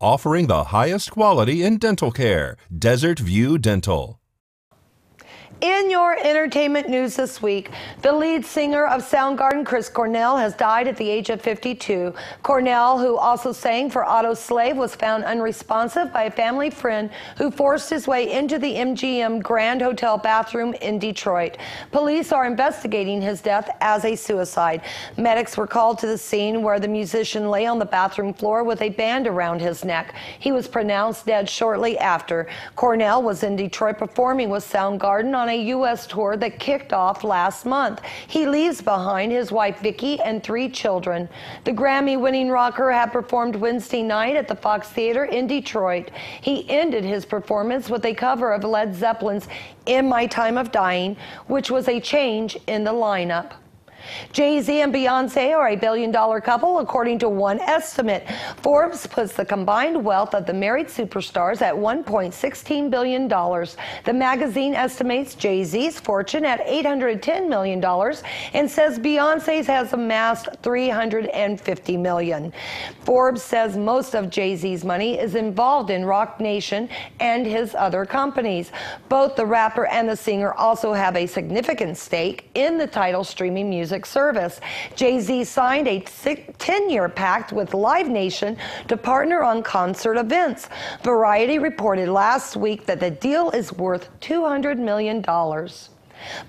offering the highest quality in dental care. Desert View Dental. In your entertainment news this week, the lead singer of Soundgarden, Chris Cornell, has died at the age of 52. Cornell, who also sang for Audioslave, was found unresponsive by a family friend who forced his way into the MGM Grand Hotel bathroom in Detroit. Police are investigating his death as a suicide. Medics were called to the scene where the musician lay on the bathroom floor with a band around his neck. He was pronounced dead shortly after. Cornell was in Detroit performing with Soundgarden on a U.S. tour that kicked off last month. He leaves behind his wife Vicki and three children. The Grammy winning rocker had performed Wednesday night at the Fox Theater in Detroit. He ended his performance with a cover of Led Zeppelin's In My Time of Dying, which was a change in the lineup. Jay Z and Beyonce are a billion dollar couple, according to one estimate. Forbes puts the combined wealth of the married superstars at $1.16 billion. The magazine estimates Jay Z's fortune at $810 million and says Beyonce's has amassed 350 million. Forbes says most of Jay Z's money is involved in Roc Nation and his other companies. Both the rapper and the singer also have a significant stake in the Tidal streaming music music service. Jay Z signed a 10 year pact with Live Nation to partner on concert events. Variety reported last week that the deal is worth $200 million.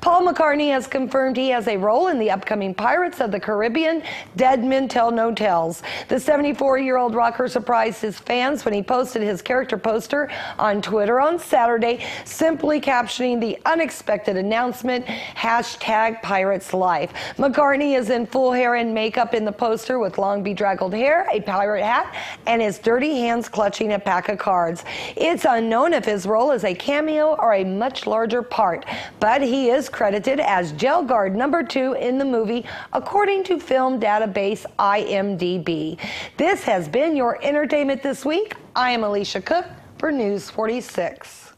Paul McCartney has confirmed he has a role in the upcoming Pirates of the Caribbean Dead Men Tell No Tales. The 74 year old rocker surprised his fans when he posted his character poster on Twitter on Saturday, simply captioning the unexpected announcement hashtag Pirates Life. McCartney is in full hair and makeup in the poster with long bedraggled hair, a pirate hat, and his dirty hands clutching a pack of cards. It's unknown if his role is a cameo or a much larger part, but he is credited as jail guard number two in the movie, according to film database IMDb. This has been your entertainment this week. I am Alicia Cook for News 46.